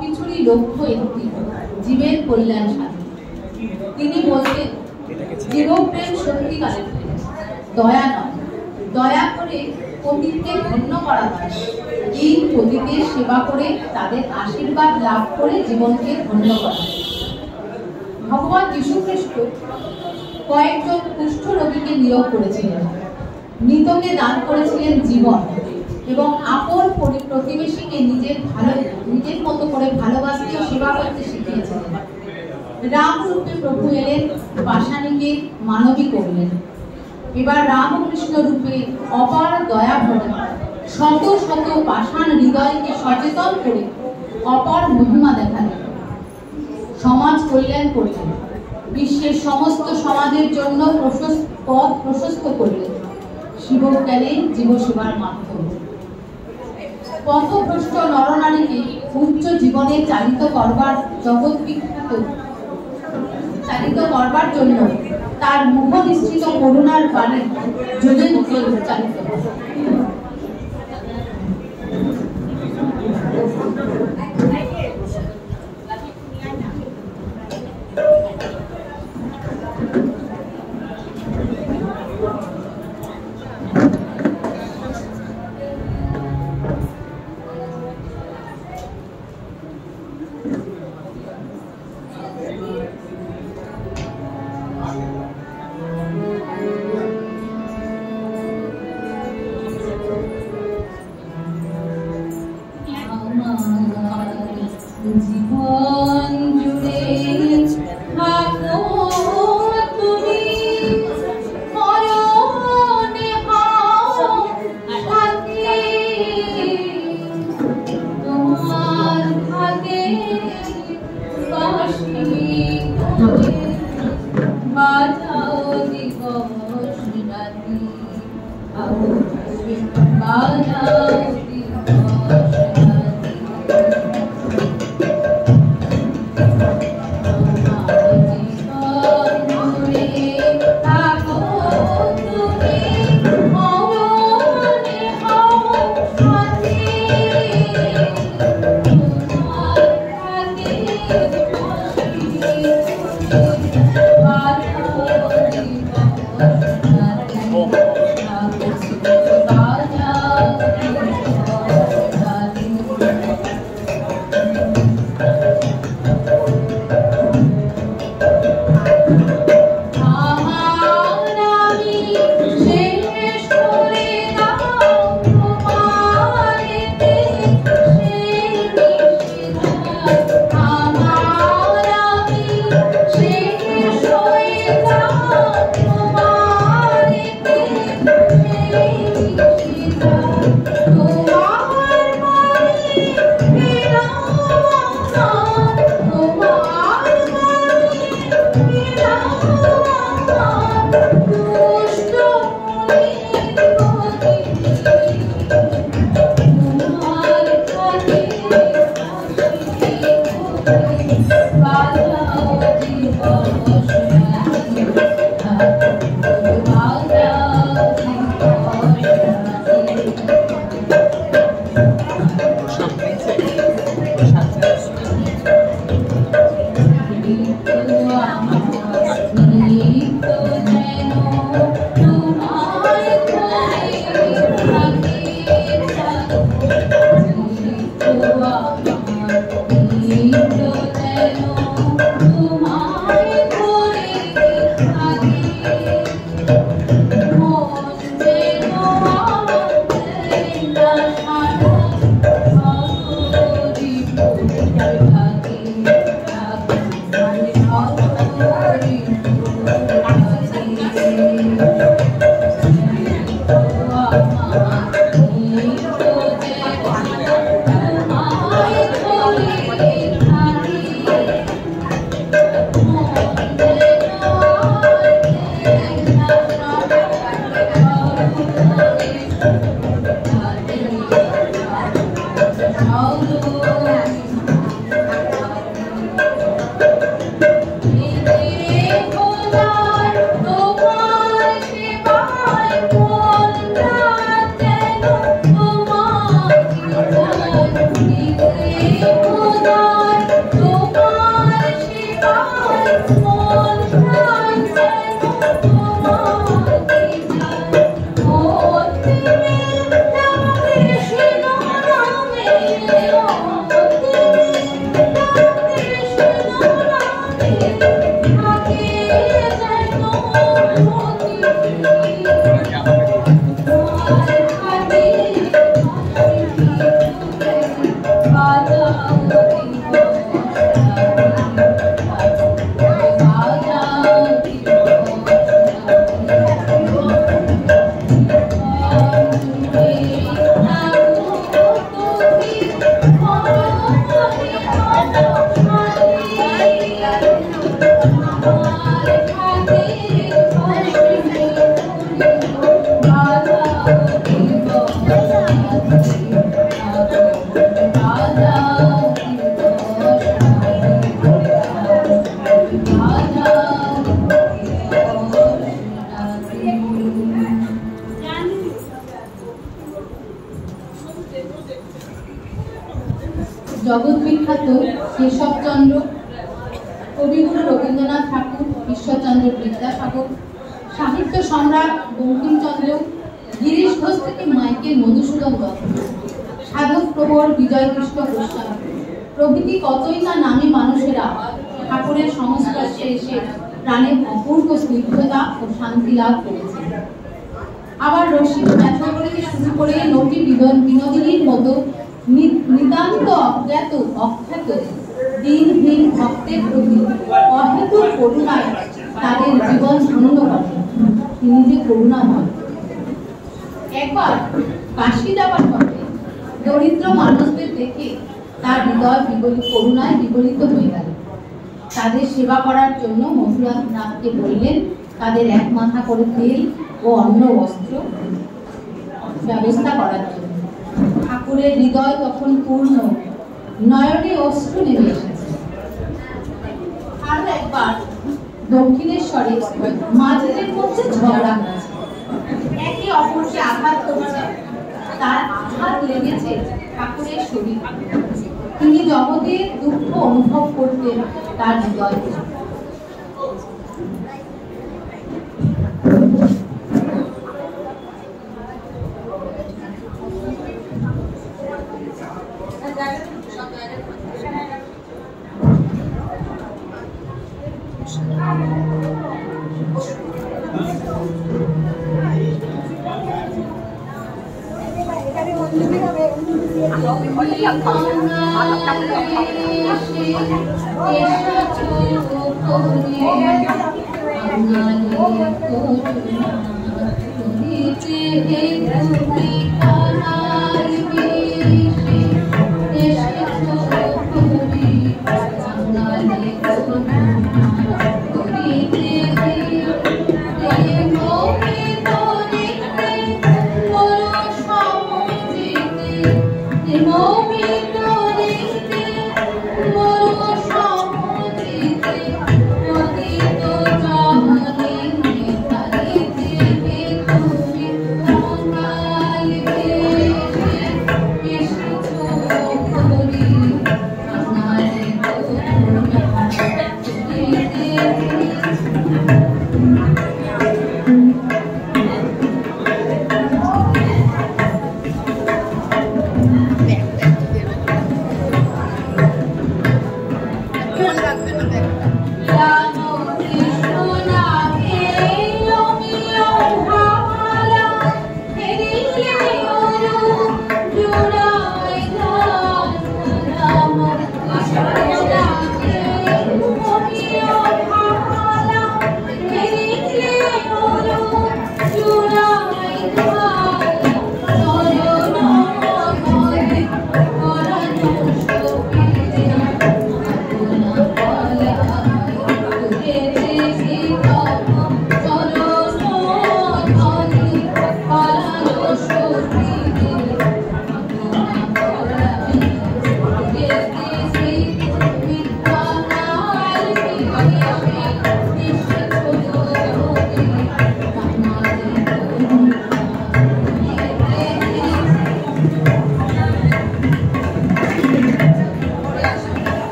কিছুরই লক্ষ্য একটি জীবের কল্যাণ সাধন। তিনি বলতেন জীবপ্রেম সত্যিকারের প্রেম, দয়া নয়। দয়া করে পতিতকে ধন্য করা হয়। এই পতিতের সেবা করে তাদের আশীর্বাদ লাভ করে জীবনকে ধন্য করা ভগবান যীশু খ্রিস্ট কয়েকজন কুষ্ঠ রোগীকে নিয়োগ করেছিলেন। মৃতকে দান করেছিলেন জীবন। এবং আপন প্রতিবেশীকে নিজের ভালো নিজের মতো করে ভালোবাসতে ও সেবা করতে শিখিয়েছিলেন রাম রূপে প্রভু এলেন, পাষাণীকে মানবী করলেন। এবার রামকৃষ্ণ রূপে অপার দয়া ভরে শত শত পাষাণ হৃদয়কে সচেতন করে অপার মহিমা দেখালেন। সমাজ কল্যাণ করলেন। বিশ্বের সমস্ত সমাজের জন্য প্রশস্ত পথ প্রশস্ত করলেন। শিব জ্ঞানের জীবসেবার মাধ্যমে। পথভ্রষ্ট নরনারীকে উচ্চ জীবনে চালিত করবার জগৎ বিখ্যাত। চালিত করবার জন্য তার মুখ নিশ্চিত করুণার বাণী যুগে যুগে সেবা করার জন্য মথুরানাথকে বললেন, তাদের এক মাথা করে তেল ও অন্ন বস্ত্র ব্যবস্থা করার জন্য। ঠাকুরের হৃদয় তখন পূর্ণ। নয়নে অশ্রু নেমে এসেছে। একবার দক্ষিণেশ্বরে মাঝিদের একে অপরকে আঘাত করছে। তার আঘাত লেগেছে ঠাকুরের শরীর। তিনি জগতের দুঃখ অনুভব করতেন তার হৃদয়।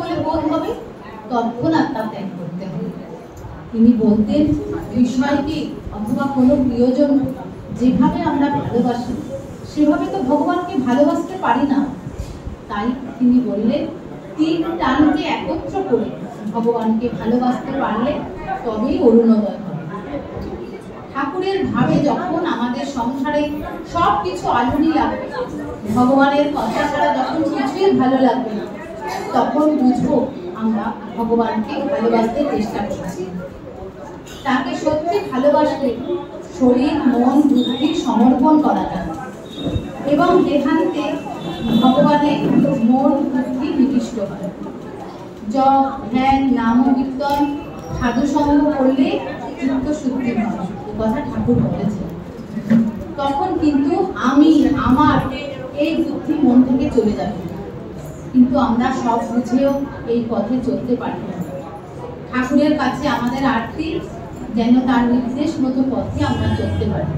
বলে বোধ হবে? তৎক্ষণাৎ তা ত্যাগ করতে হবে। তিনি বলতেন বিষয়টি অথবা কোনো প্রিয়জন যেভাবে আমরা ভালোবাসি, সেভাবে তো ভগবানকে ভালোবাসতে পারি না। তাই তিনি বললেন, তিন টানকে একত্র করে ভগবানকে ভালোবাসতে পারলে তবেই অরুণোদয় হবে। ঠাকুরের ভাবে যখন আমাদের সংসারে সব কিছু আলুনি লাগবে, ভগবানের কথা ছাড়া যখন কিছুই ভালো লাগবে না। তখন বুঝব আমরা ভগবানকে ভালোবাসতে চেষ্টা করছি। তাকে সত্যি ভালোবাসলে শরীর, মন, বুদ্ধি সমর্পণ করা যায়। এবং দেহান্তে ভগবানের মন, বুদ্ধি নিবিষ্ট হয়। জপ, ধ্যান, নাম, কীর্তন, সাধু সঙ্গ করলে চিত্ত শুদ্ধি হয়। এ কথা ঠাকুর বলেছেন। তখন কিন্তু আমি, আমার এই বুদ্ধি মন থেকে চলে যাবে। কিন্তু আমরা সব বুঝেও এই পথে চলতে পারি না। ঠাকুরের কাছে আমাদের আরতি, যেন তার নির্দেশ মতো পথে আমরা চলতে পারি।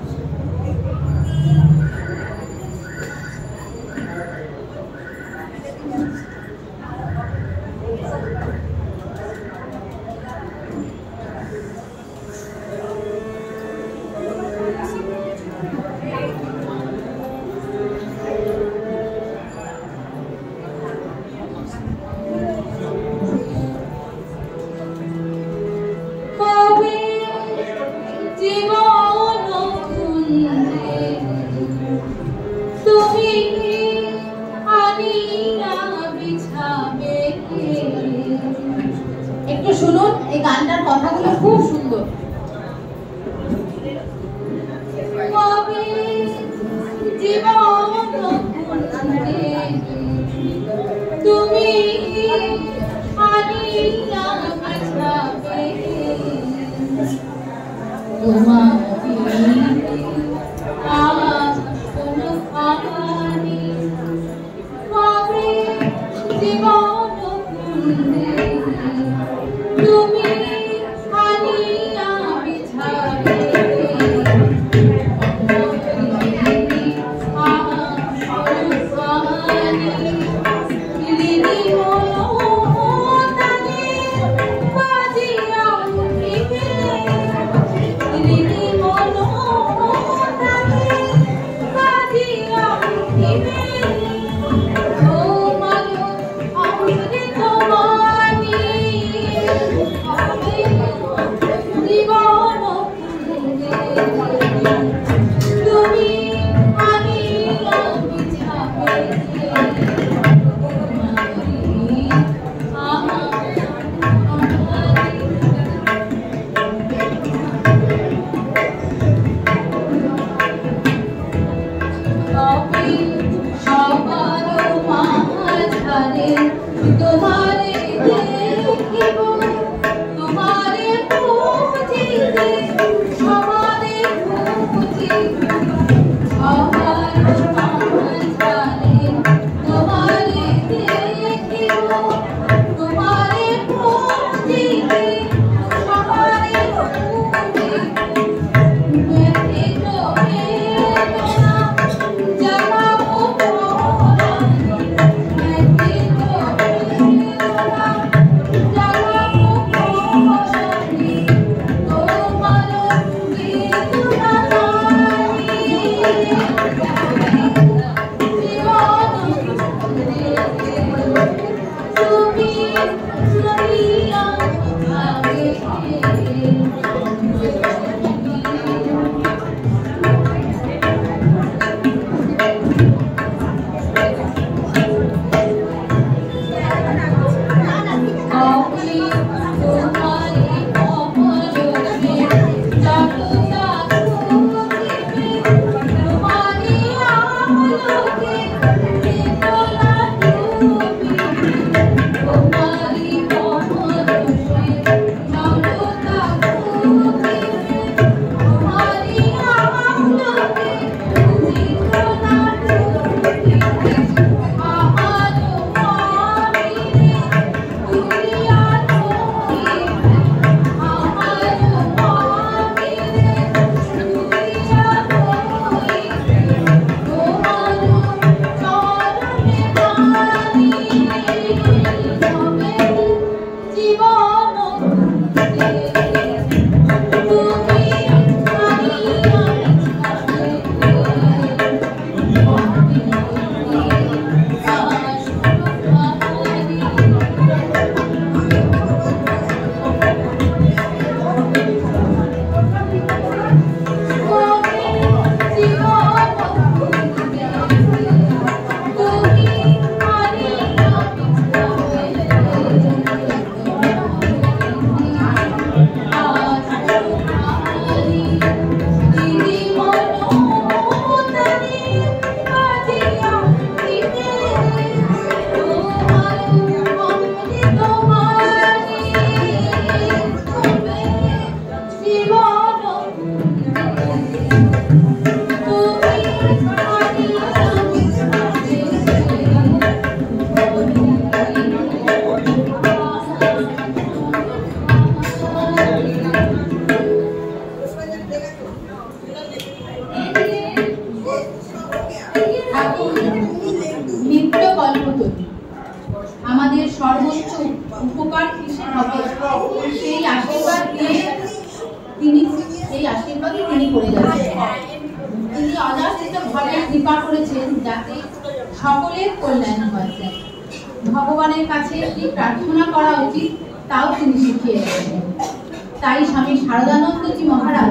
স্বামী মহারাজ,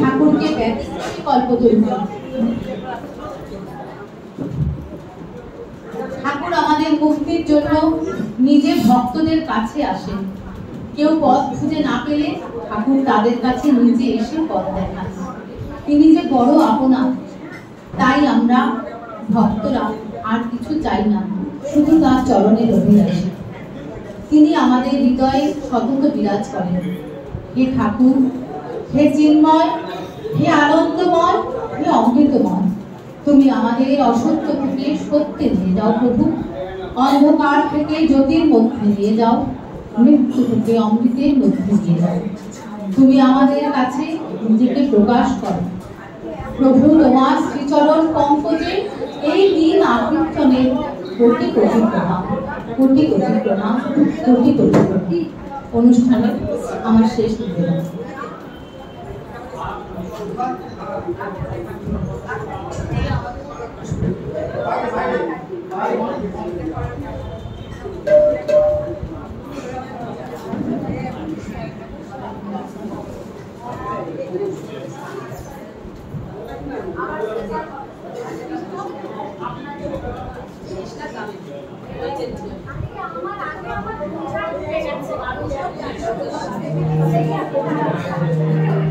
ঠাকুরকে ব্যতিক্রমী কল্পতরী। ঠাকুর আমাদের মুক্তির জন্য নিজে ভক্তদের কাছে আসেন। কেউ পথ খুঁজে না পেলে ঠাকুর তাদের কাছে নিজে এসে পথ দেখান। তিনি যে বড় আপনা তাই আমরা ভক্তরা আর কিছু চাই না, শুধু তার চরণের অভিলাষী তিনি আমাদের হৃদয়ে স্বতন্ত্র বিরাজ করেন। হে ঠাকুর, হে চিন্ময়, হে আনন্দময়, হে অমৃতময়। তুমি আমাদের অসত্য থেকে সত্যে নিয়ে যাও প্রভু। অন্ধকার থেকে জ্যোতির মধ্যে নিয়ে যাও, মৃত্যু থেকে অমৃতের মধ্যে নিয়ে যাও। তুমি আমাদের কাছে নিজেকে প্রকাশ করো। প্রভু, তোমার শ্রীচরণ পঙ্কজে এই দিন আবৃত্তনের কোটি কোটি প্রণাম, কোটি কোটি প্রণাম, কোটি কোটি প্রণাম অনুষ্ঠানে আমার শেষ নিবেদন আমি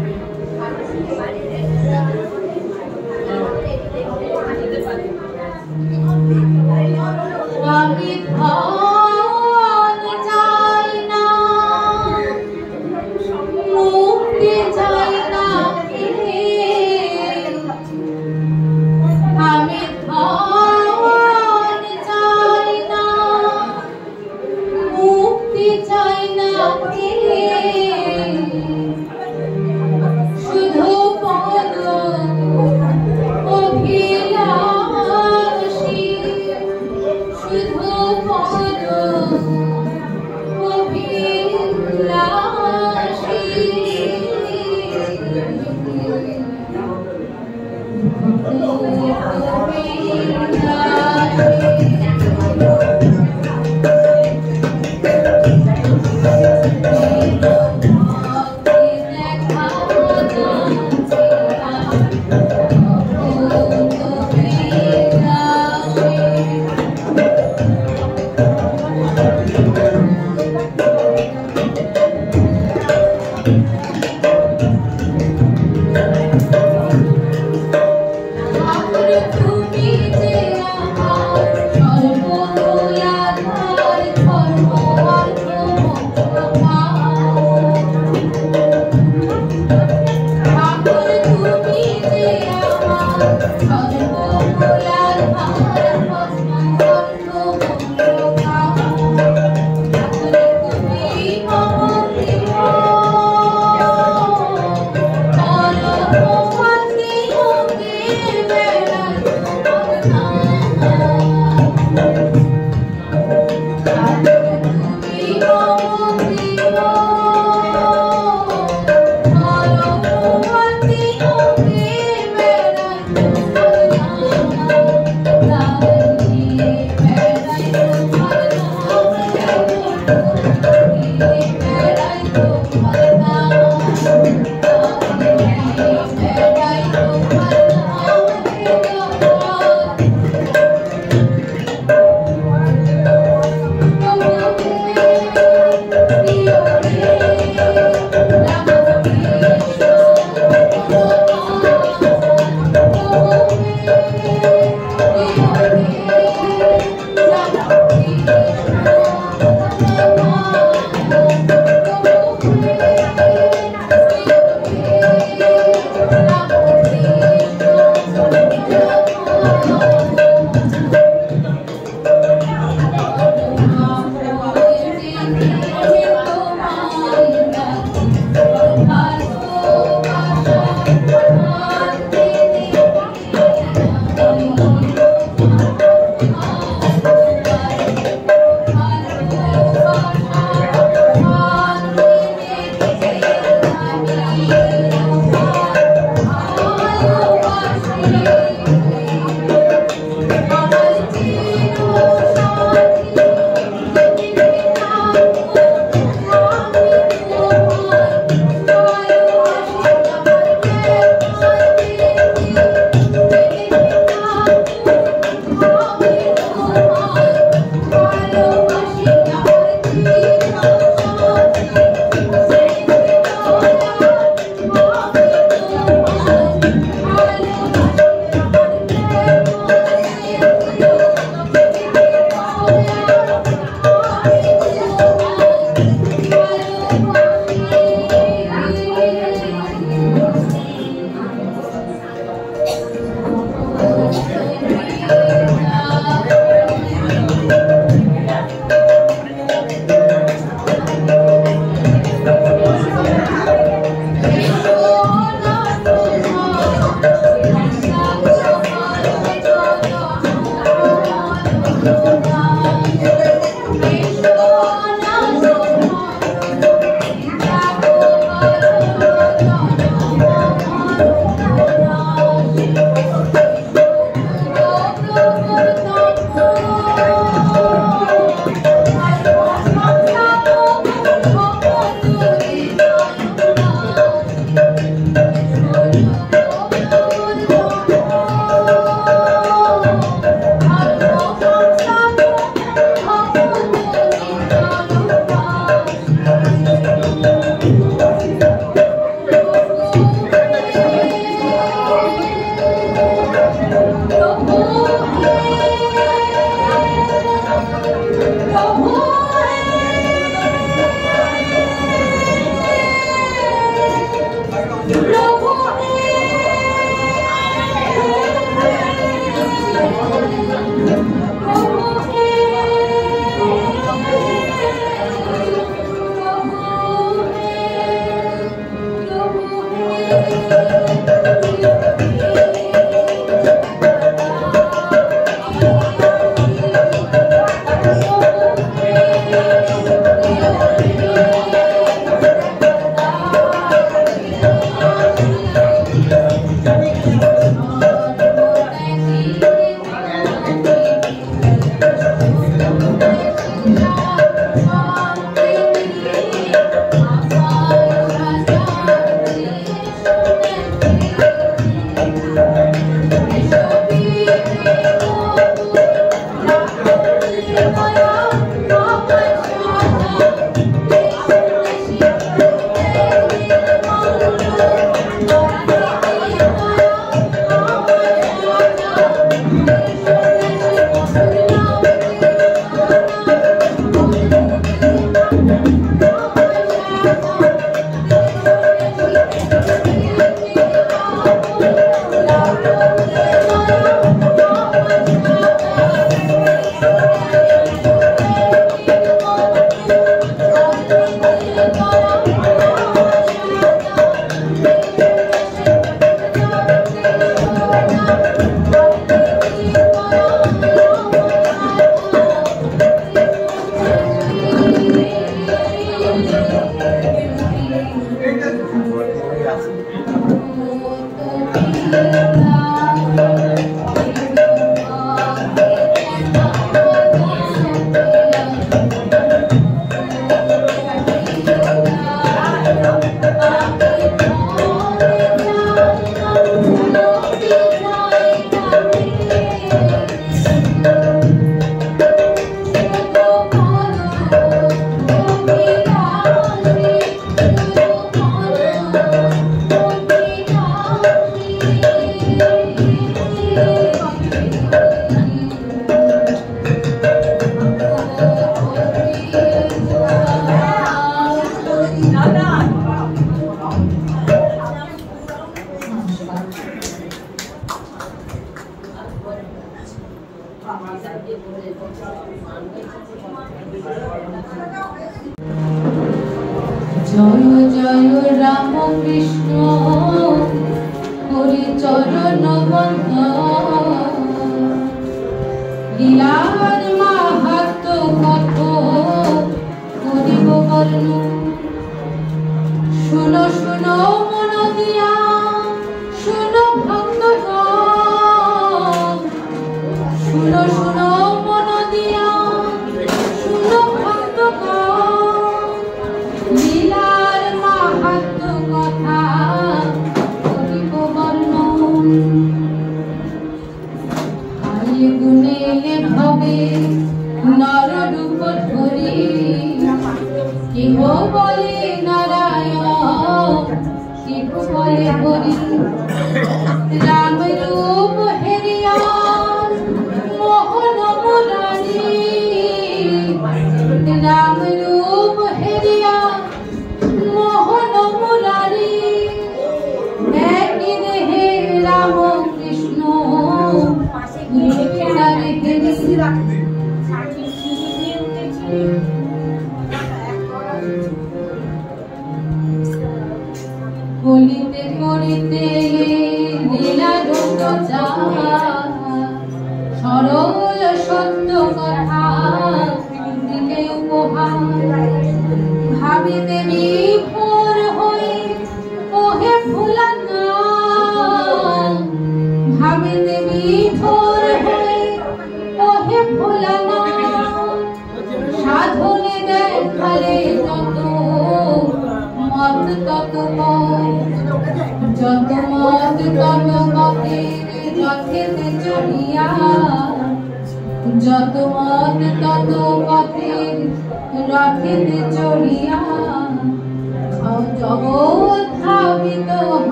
Bolsonaro.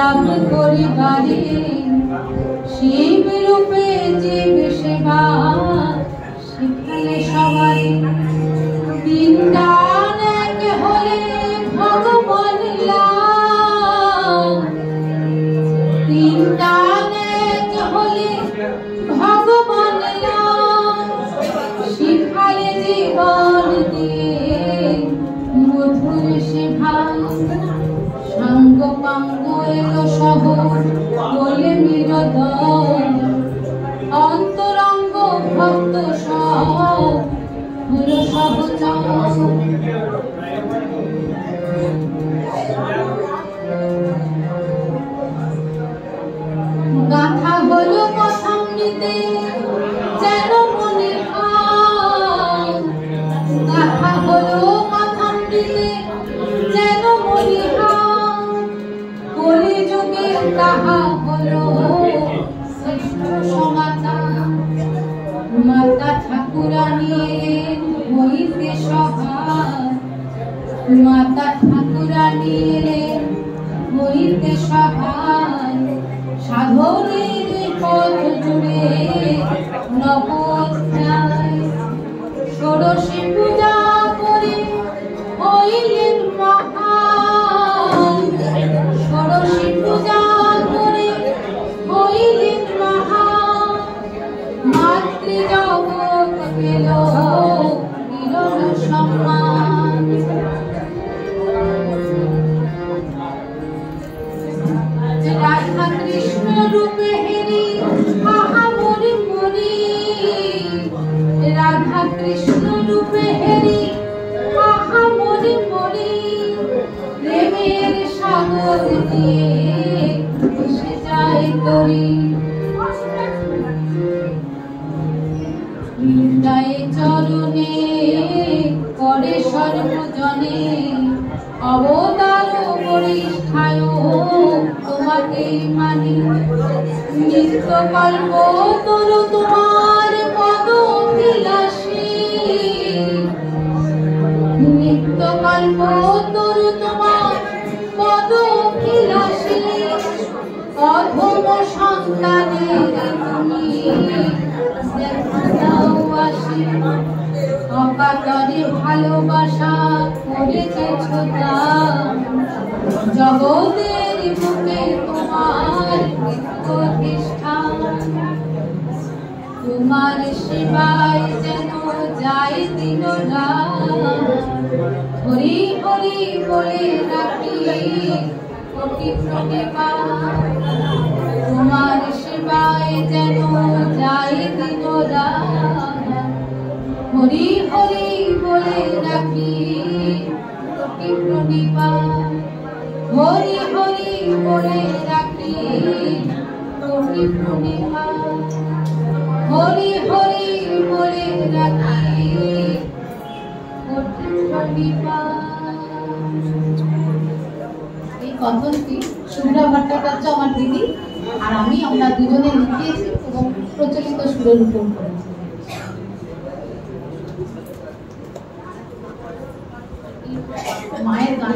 লাভ করিবারে শিব রূপে জীব সেবা বাতরে ভালোবাসা করেছে ছোটা জগতের বুকে তোমার প্রতিষ্ঠা তোমার সেবায় যেন যাই দিন হরি হরি বলে রাখি কোটি কোটি তোমার সেবায় যেন যাই দিন রাত। হরি হরি বলে ডাকি হরি হরি বলে ডাকি হরি হরি বলে ডাকি এই কথনটি সুবিধা ভট্টাচার্য, আমার দিদি, আর আমি আমরা দুজনে লিখিয়েছি এবং প্রচলিত সুরের উপর করেছি। মায়ের গান